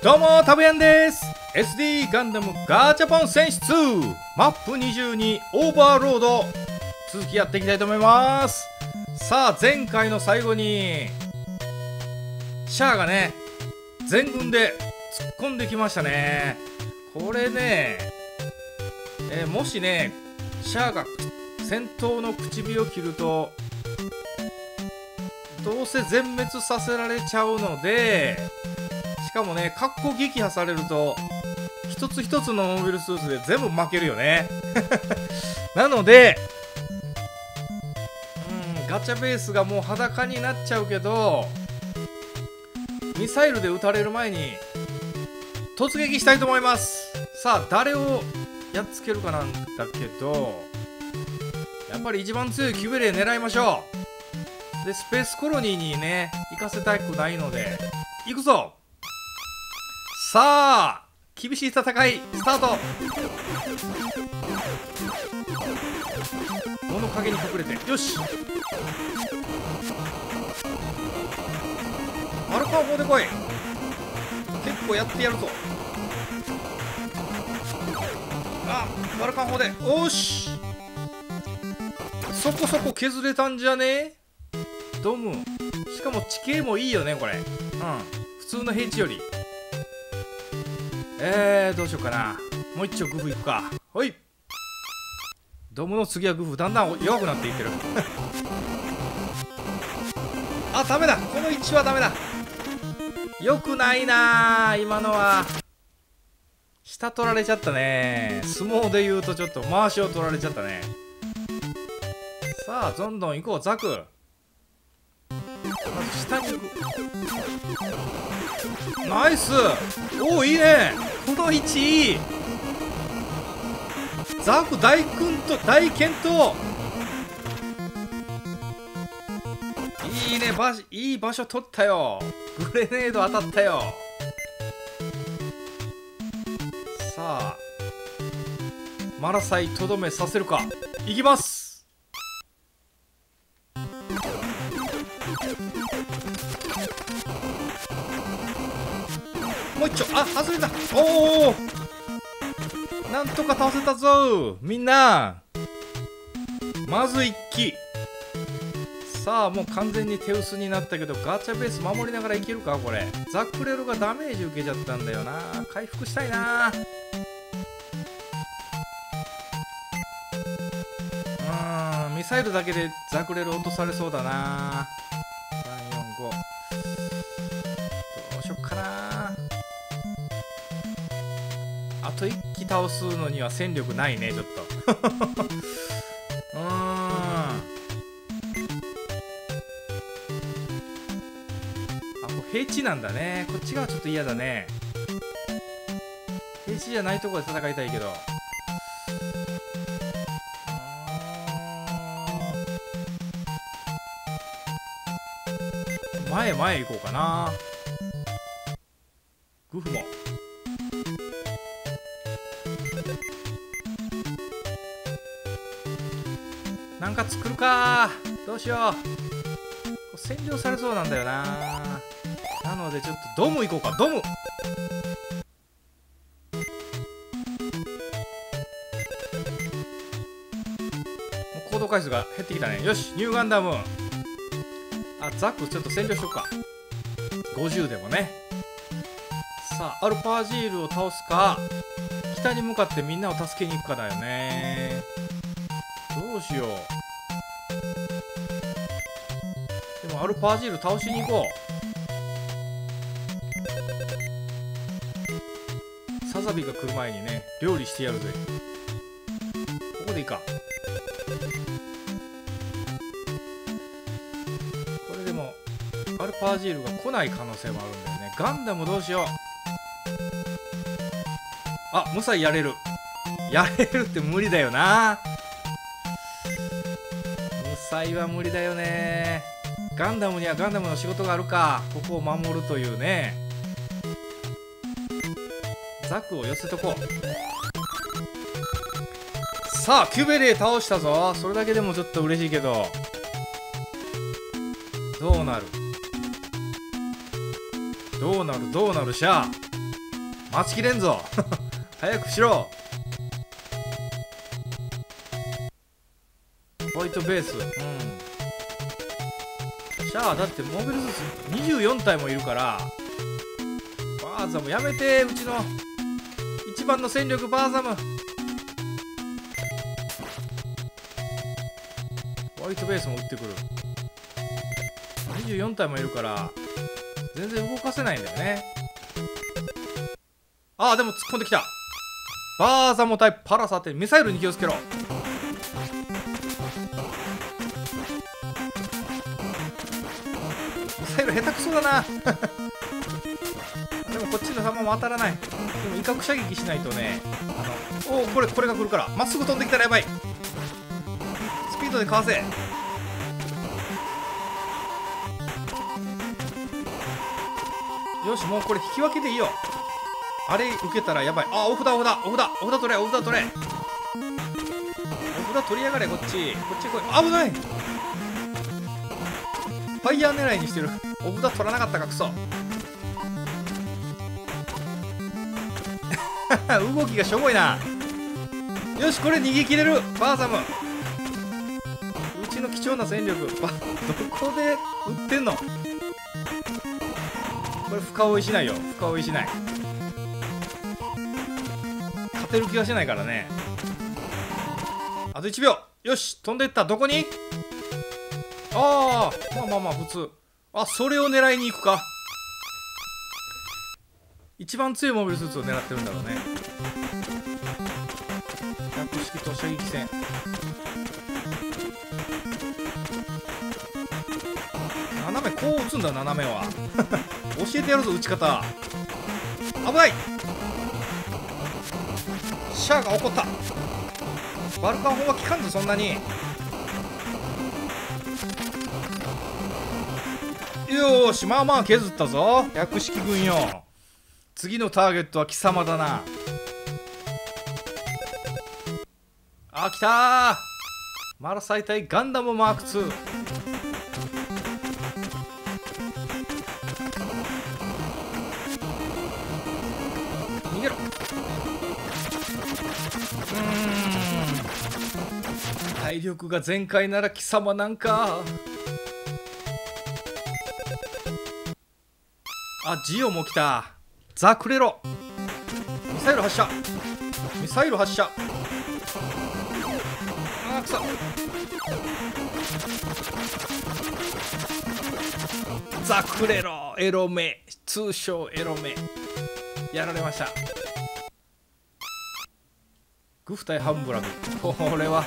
どうもタブヤンです。SD ガンダムガーチャポン選出。マップ22オーバーロード。続きやっていきたいと思います。さあ前回の最後にシャアがね全軍で突っ込んできましたね。これねえーもしねシャアが戦闘の口火を切るとどうせ全滅させられちゃうのでしかもね格好撃破されると一つ一つのモビルスーツで全部負けるよね。なのでうんガチャベースがもう裸になっちゃうけどミサイルで撃たれる前に突撃したいと思います。さあ誰をやっつけるかなんだけどやっぱり一番強いキュベレー狙いましょう。でスペースコロニーにね行かせたくないので行くぞさあ厳しい戦いスタート。物陰に隠れて。よし。アルカン砲で来い。結構やってやるぞ。あアルカン砲でおし。そこそこ削れたんじゃね？ドム。しかも地形もいいよねこれ。うん。普通の平地より。えー、どうしようかな。もう一丁グフいくか。ほい。ドムの次はグフだんだん弱くなっていってる。あダメだ。この位置はダメだ。よくないな。今のは。下取られちゃったね。相撲で言うとちょっと回しを取られちゃったね。さあどんどん行こう。ザク。ナイス。おおいいね。この位置いい。ザク大君と大健闘いいね場いい場所取ったよ。グレネード当たったよ。さあマラサイとどめさせるか。いきます。外れた。おおなんとか倒せたぞ。みんな。まず一機。さあもう完全に手薄になったけどガチャベース守りながらいけるかこれ。ザクレロがダメージ受けちゃったんだよな。回復したいな。うんミサイルだけでザクレロ落とされそうだな。と1機倒すのには戦力ないねちょっと。うーん。あもう平地なんだね。こっち側ちょっと嫌だね。平地じゃないところで戦いたいけど。前前行こうかな。グフも。なんか作るか。どうしよう。占領されそうなんだよな。なのでちょっとドム行こうか。ドム。もう行動回数が減ってきたね。よし。ニューガンダム。あザックちょっと占領しようか。50でもね。さあアルパージールを倒すか。北に向かってみんなを助けに行くかだよね。うしよう。でもアルパージール倒しに行こう。サザビが来る前にね料理してやるぜ。ここでいいか。これでもアルパージールが来ない可能性もあるんだよね。ガンダムどうしよう。あ無彩やれる。やれるって無理だよな。無彩は無理だよね。ガンダムにはガンダムの仕事があるか。ここを守るというね。ザクを寄せとこう。さあキュベレー倒したぞ。それだけでもちょっと嬉しいけど。どうなる？どうなる？どうなる？シャア。待ちきれんぞ。早くしろ。ベース。うん。しゃあだってモビルスーツ24体もいるからバーザムやめてうちの。一番の戦力バーザム。ホワイトベースも撃ってくる。24体もいるから全然動かせないんだよね。ああでも突っ込んできた。バーザモ対パラサってミサイルに気をつけろ。ル下手くそだな。でもこっちの弾も当たらない。でも威嚇射撃しないとねあのおおこれこれが来るから。まっすぐ飛んできたらやばい。スピードでかわせ。よしもうこれ引き分けでいいよ。あれ受けたらやばい。あお札お札お札。お札取れお札取れ。お札取りやがれこっち。こっち来い。危ない。ファイヤー狙いにしてる。お札取らなかったかクソ。動きがしょぼいな。よしこれ逃げ切れる。バーサム。うちの貴重な戦力。ばどこで売ってんの？これ深追いしないよ。深追いしない。勝てる気がしないからね。あと1秒。よし飛んでった。どこに？ああまあまあまあ普通。あそれを狙いに行くか。一番強いモビルスーツを狙ってるんだろうね。百式と射撃戦斜めこう撃つんだ斜めは。教えてやるぞ撃ち方。危ない。シャアが怒った。バルカン砲は効かんぞそんなに。よしまあまあ削ったぞ。百式軍よ次のターゲットは貴様だな。あ来たー。マラサイ対ガンダムマーク2逃げろ。うん。体力が全開なら貴様なんか。あジオも来た。ザクレロ。ミサイル発射。ミサイル発射。あーくそ。ザクレロエロメ。通称エロメ。やられました。グフ対ハンブラグこれは。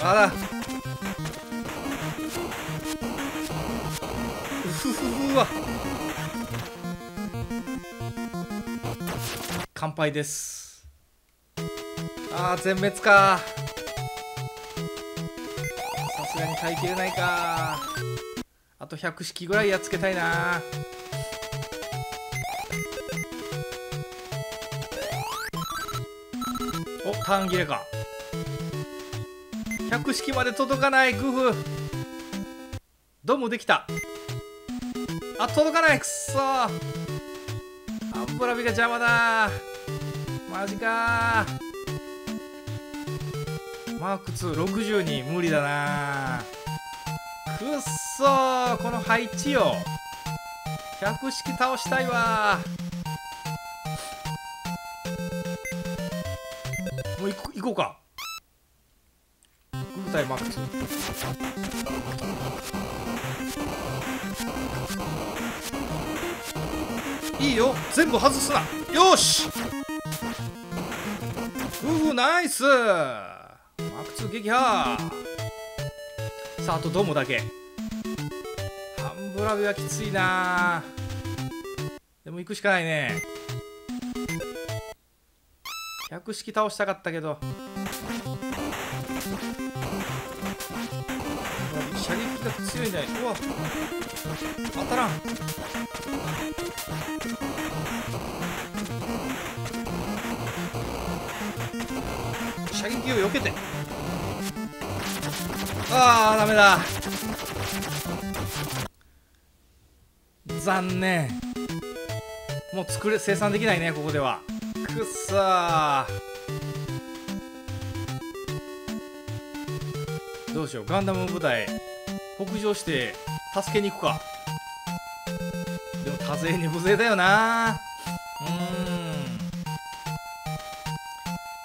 あら。わ。乾杯です。あー全滅か。さすがに耐えきれないか。あと100式ぐらいやっつけたいな。おターン切れか。100式まで届かないグフ。ドームできた。あ届かない。くっそ。アンブラビが邪魔だ。マジか。マーク262無理だな。くっそ。この配置よ100式倒したいわ。もう行こうか。軍隊マックス。いいよ。全部外すな。よし。ううナイス。マーク2撃破。さああとドームだけ。ハンブラビはきついな。でも行くしかないね。100式倒したかったけど。撃が強い。うわ。当たらん。射撃を避けて。ああダメだ。残念。もう作れ生産できないねここでは。くっさどうしよう。ガンダム部隊北上して助けに行くか。でも多勢に無勢だよな。う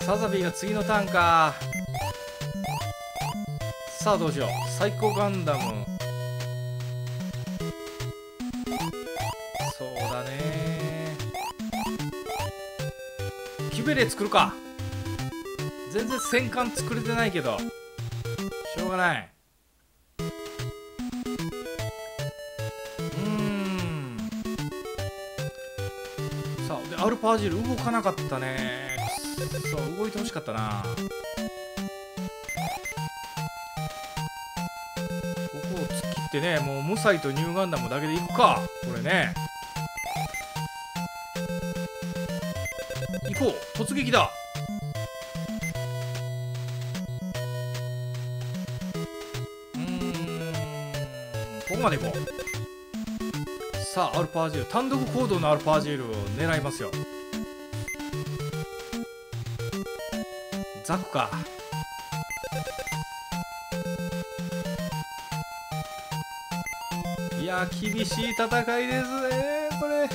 ん。サザビーが次のターンか。さあどうしよう。最高ガンダム。そうだね。キュベレ作るか。全然戦艦作れてないけど。しょうがない。アルパージル動かなかったね。そう動いてほしかったな。ここを突っ切ってねもう無彩とニューガンダムだけでいくか。これね。行こう。突撃だ。うん。ここまで行こう。さあアルパージール。単独行動のアルパージールを狙いますよ。ザクか。いや厳しい戦いです。ねこれ。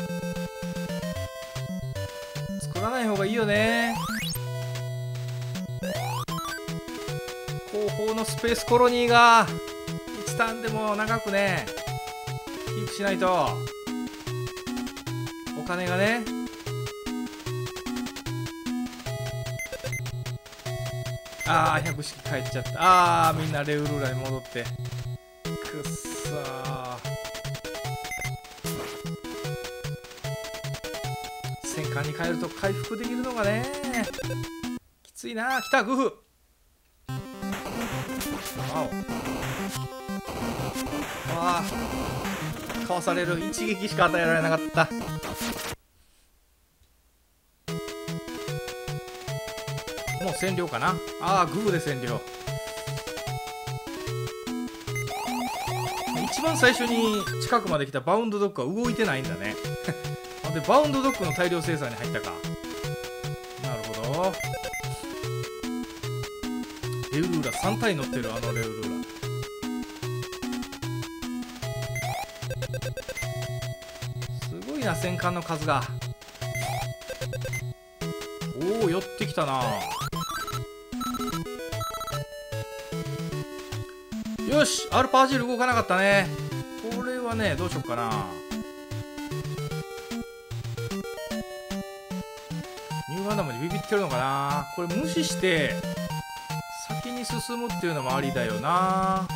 作らない方がいいよね。後方のスペースコロニーが1ターンでも長くね。しないと。お金がね。ああ百式帰っちゃった。ああみんなレウルーラに戻って。くっそ戦艦に帰ると回復できるのがね。きついな。来たグフ。わお。あかわされる一撃しか与えられなかった。もう占領かな？ああグーで占領。一番最初に近くまで来たバウンドドッグは動いてないんだね。でバウンドドッグの大量生産に入ったか。なるほど。レウルーラ3体乗ってるあのレウルーラ。すごいな戦艦の数が。おお寄ってきたな。よしアルパージル動かなかったね。これはねどうしよっかな。ニューガンダムにビビってるのかな。これ無視して先に進むっていうのもありだよな。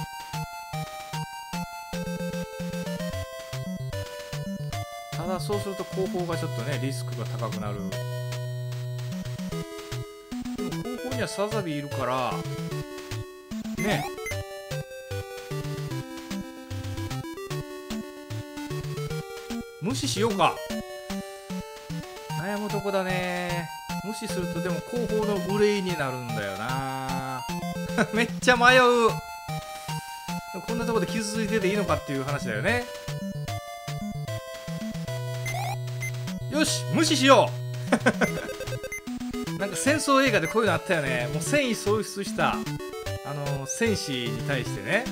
だそうすると後方がちょっとねリスクが高くなる。でも後方にはサザビいるからね。無視しようか。悩むとこだね。無視するとでも後方の憂いになるんだよな。めっちゃ迷う。こんなとこで傷ついてていいのかっていう話だよね。よし無視しよう。なんか戦争映画でこういうのあったよね。もう戦意喪失したあの戦士に対してね。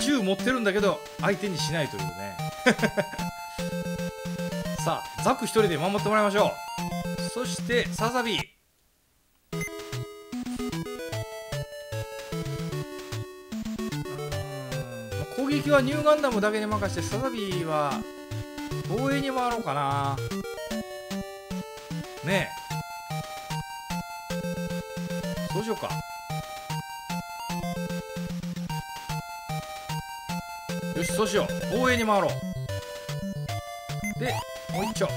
銃持ってるんだけど相手にしないというね。さあザク一人で守ってもらいましょう。そしてサザビー。うーん攻撃はニューガンダムだけに任せてサザビーは防衛に回ろうかな。ねえ。そうしようか。よしそうしよう。防衛に回ろう。でもう一丁。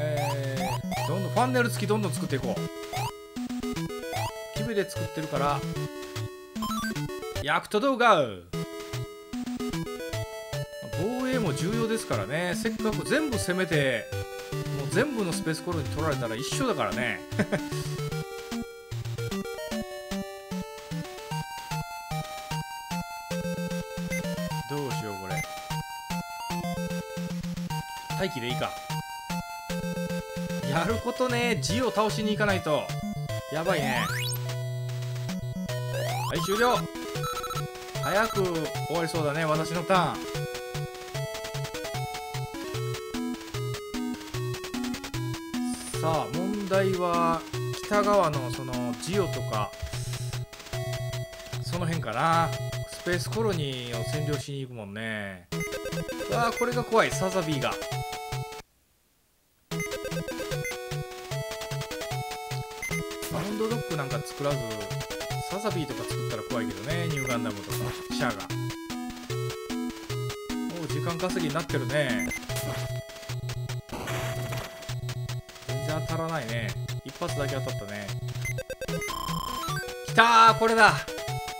えー、どんどんファンネル付きどんどん作っていこう。キビで作ってるからヤクト動画も重要ですからね。せっかく全部攻めてもう全部のスペースコロニー取られたら一緒だからね。どうしようこれ。待機でいいか。やることね。ジを倒しに行かないと。やばいね。はい終了。早く終わりそうだね。私のターン。さあ問題は北側のそのジオとかその辺かな。スペースコロニーを占領しに行くもんね。わあこれが怖い。サザビーが。バウンドドッグなんか作らずサザビーとか作ったら怖いけどね。ニューガンダムとかシャアが。もう時間稼ぎになってるね。らないね。一発だけ当たったね。きたーこれだ。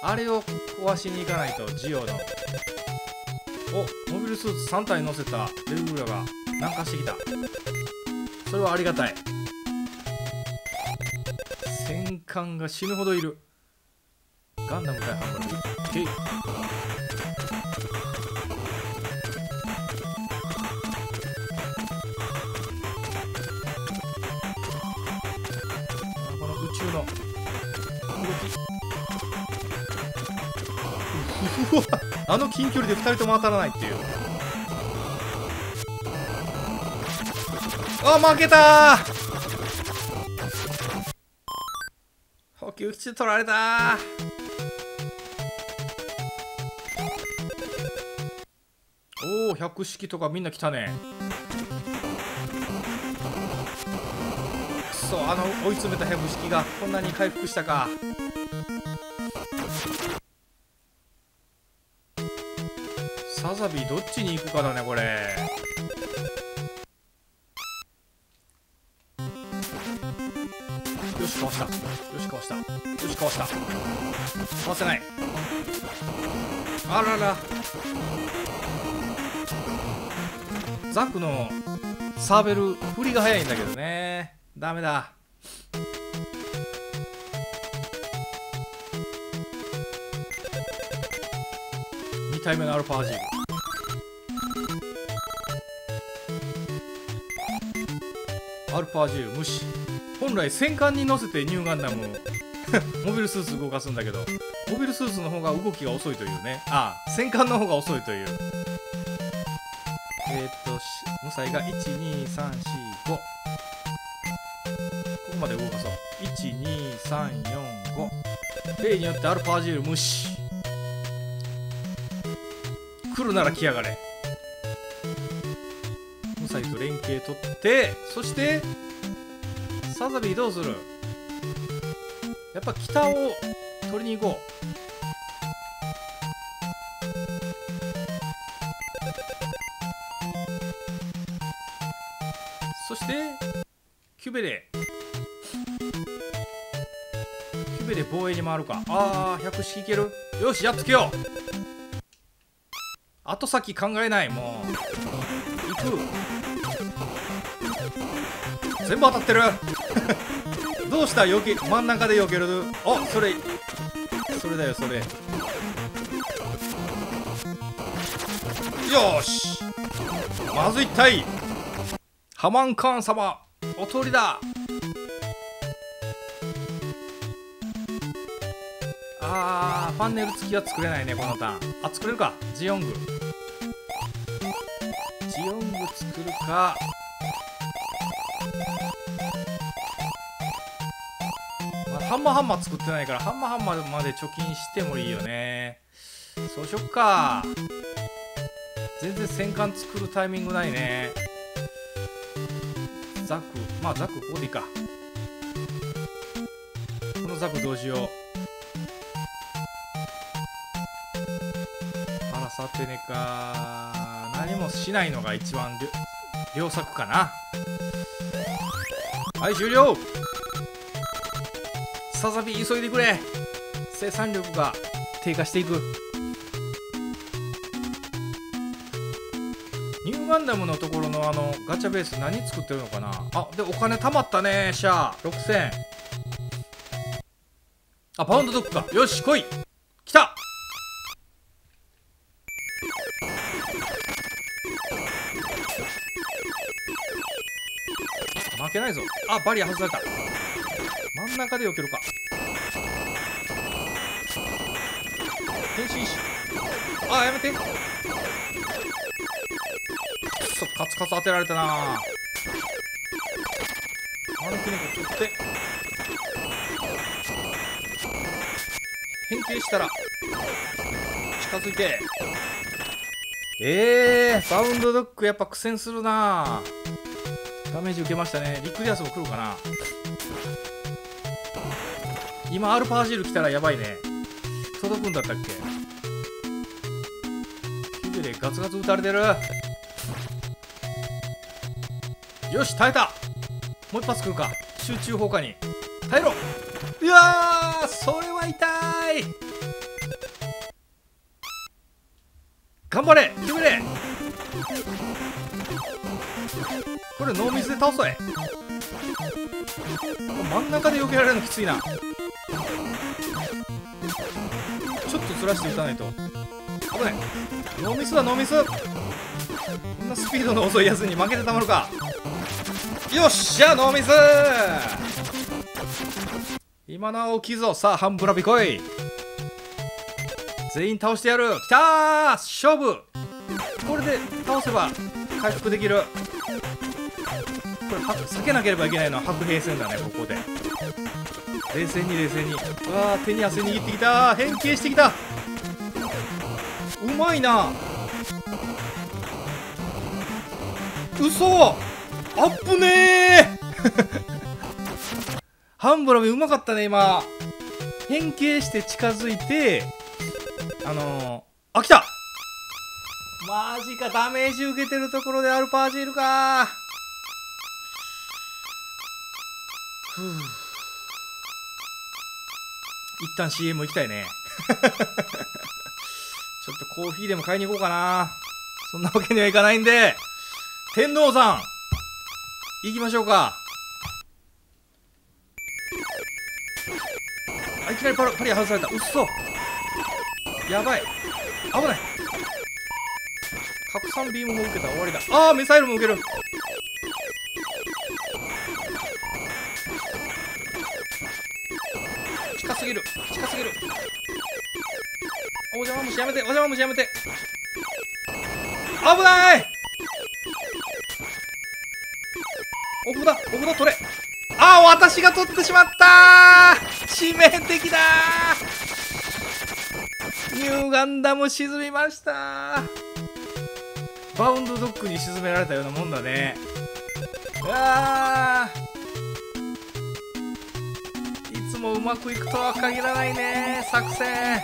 あれを壊しに行かないとジオの。おモビルスーツ3体乗せた。デルグラが。南下してきた。それはありがたい。戦艦が死ぬほどいる。ガンダム対ハンバルゲ あの近距離で2人とも当たらないっていう。あ負けた補給基地取られたおお百式とかみんな来たね。くそあの追い詰めた百式がこんなに回復したか。サビどっちに行くかだねこれ。よしかわした。よしかわした。よしかわした。かわせない。あらら。ザクのサーベル振りが早いんだけどね。ダメだ。2体目のアルファージーアルファージール無視。本来戦艦に乗せてニューガンダムモビルスーツ動かすんだけどモビルスーツの方が動きが遅いというね。ああ戦艦の方が遅いという。えー、っと無彩が12345ここまで動かそう。12345例によってアルファージール無視。来るなら来やがれ。彩と連携取ってそしてサザビーどうする？やっぱ北を取りに行こう。そしてキュベレキュベレ防衛に回るか。ああ100式いける。よしやっつけよう。後先考えない。もう行く。全部当たってる。どうした？避け真ん中で避ける？あそれ。それだよそれ。よし。まずいったいハマンカーン様お通りだ。あーパネル付きは作れないねこのターン。あ作れるか。ジオング。ジオング作るか。ハンマーハンマー作ってないからハンマーハンマーまで貯金してもいいよね。そうしよっか。全然戦艦作るタイミングないね。ザクまあザクここでいいか。このザクどうしよう。あらさてねか。何もしないのが一番良作かな。はい終了。サザビ急いでくれ。生産力が低下していく。ニューガンダムのところのあのガチャベース何作ってるのかな。あでお金貯まったねシャア6000あパウンドドッグか。よし来い。来た。負けないぞ。あバリア外された。中で避けるか。変身し。あやめて。くそカツカツ当てられたな。招き猫取って。変形したら。近づいて。えー、バウンドドッグやっぱ苦戦するな。ダメージ受けましたね。リックリアスも来るかな。今アルパージール来たらやばいね。届くんだったっけ？ヒゲでガツガツ撃たれてる。よし耐えた。もう一発来るか。集中砲火に。耐えろ。うわーそれは痛い。頑張れ。決めれ。これノーミスで倒そう。え真ん中で避けられるのきついな。ずらして打たないと危ないノーミスだノーミスこんなスピードの遅いやつに負けてたまるかよっしゃノーミス今のは大きいぞさあ半ブラビ来い全員倒してやるきたー勝負これで倒せば回復できるこれ避けなければいけないのは白兵戦だねここで冷静に冷静に。うわー手に汗握ってきた。変形してきた。うまいな。嘘。あっぶねー。ハンブラミうまかったね今。変形して近づいてあのー、あ来た。マジかダメージ受けてるところでアルパージールかふう。一旦 CM 行きたいね。ちょっとコーヒーでも買いに行こうかな。そんなわけにはいかないんで。天皇さん行きましょうか。あいきなりパパリ外された。うっそ。やばい。危ない。拡散ビームも受けた。終わりだ。ああミサイルも受ける。すぎる。近すぎる。お邪魔虫やめて。お邪魔虫やめて。危ない。お札お札取れ。ああ私が取ってしまった。致命的だ。ニューガンダム沈みました。バウンドドッグに沈められたようなもんだね。うわもうまくいくとは限らないね作戦。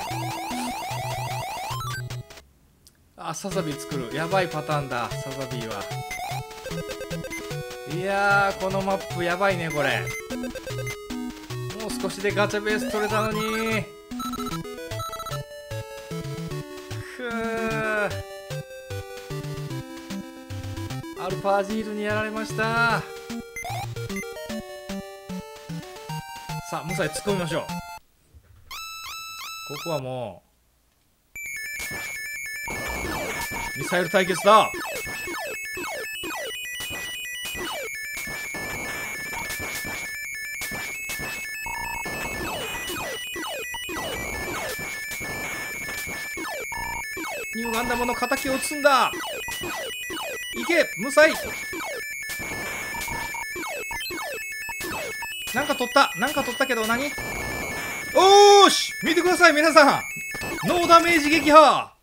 あサザビー作る。やばいパターンだサザビーは。いやーこのマップやばいねこれ。もう少しでガチャベース取れたのに。くー。アルパージールにやられました。さあ無彩突っ込みましょう。ここはもうミサイル対決だ。ニューガンダムの敵を撃つんだ。いけ無彩なんか取った。なんか取ったけど何？おーし！見てください皆さん。ノーダメージ撃破。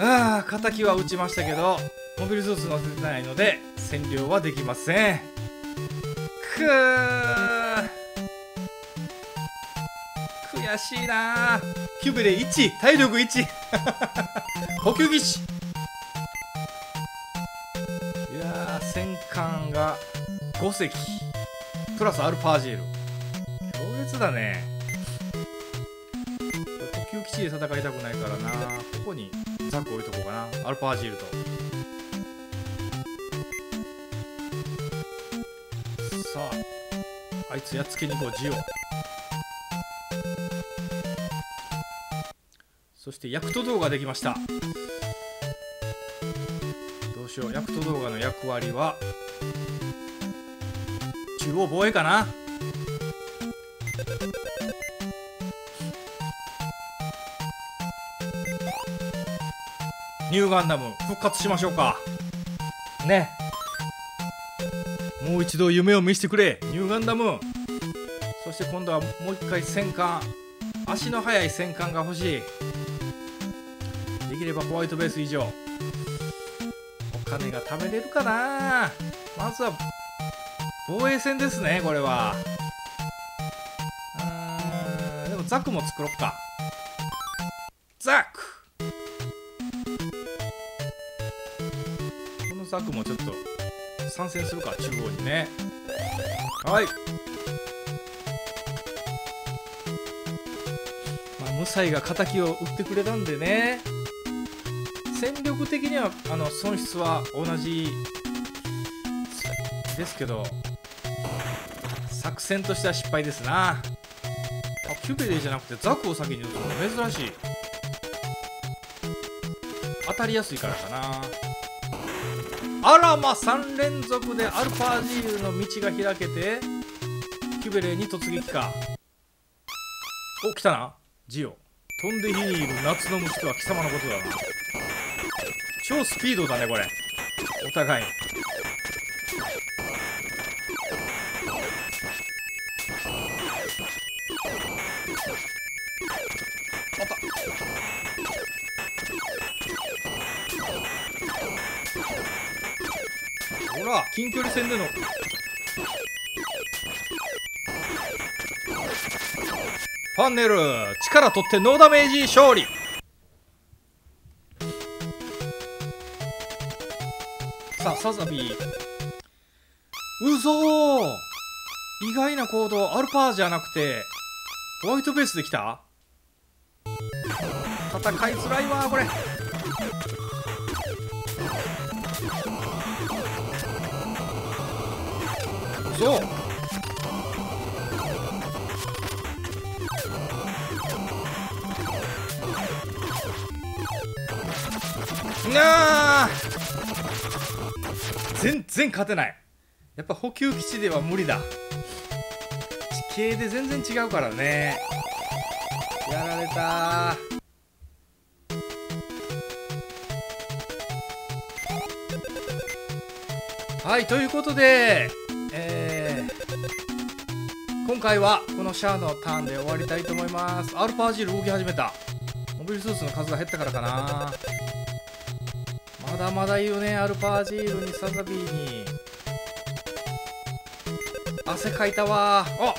ああ敵は撃ちましたけどモビルスーツ乗せてないので占領はできません。くー。悔しいなキューベレ1体力1補給技師。が5隻。プラスアルパージール。強烈だね。補給基地で戦いたくないからな。ここにザク置いとこうかな。アルパージールと。さああいつやっつけに行こうジオ。そしてヤクト動ができました。どうししょう。ヤクト動画の役割は中央防衛かな？ニューガンダム復活しましょうか。ね。もう一度夢を見せてくれ。ニューガンダム。そして今度はもう一回戦艦足の速い戦艦が欲しい。できればホワイトベース以上。お金が貯めれるかな？まずは防衛戦ですねこれは。うんでもザクも作ろっか。ザク。このザクもちょっと参戦するか中央にね。はい。まあ無才が敵を撃ってくれたんでね。戦力的にはあの損失は同じですけど作戦としては失敗ですな。あキュベレーじゃなくてザクを先に撃つの珍しい。当たりやすいからかな。あらま3連続でアルファジールの道が開けてキュベレーに突撃か。お来たな。ジオ。飛んで火にいる夏の虫とは貴様のことだな。超スピードだねこれ。お互い。近距離戦での。ファンネル力取ってノーダメージ勝利。さあサザビー。うそ意外な行動アルパーじゃなくてホワイトベースできた？戦いづらいわこれ。そう。なあ。全然勝てない。やっぱ補給基地では無理だ。地形で全然違うからね。やられたはいということで、今回はこのシャアのターンで終わりたいと思います。アルパージール動き始めた。モビルスーツの数が減ったからかな。まだまだいるねアルパージールにサザビーに。汗かいたわ。あ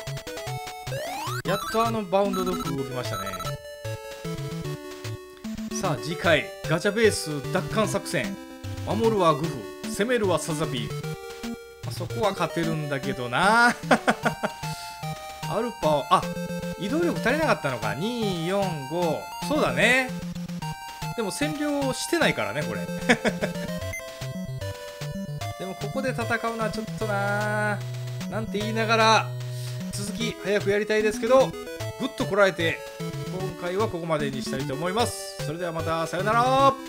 やっとあのバウンドドッグ動きましたね。さあ次回ガチャベース奪還作戦。守るはグフ攻めるはサザビー。ルそこは勝てるんだけどな。アルパをあ移動力足りなかったのか。245そうだね。でも占領してないからねこれ。でもここで戦うのはちょっとな。なんて言いながら続き早くやりたいですけどぐっとこらえて今回はここまでにしたいと思います。それではまたさよなら。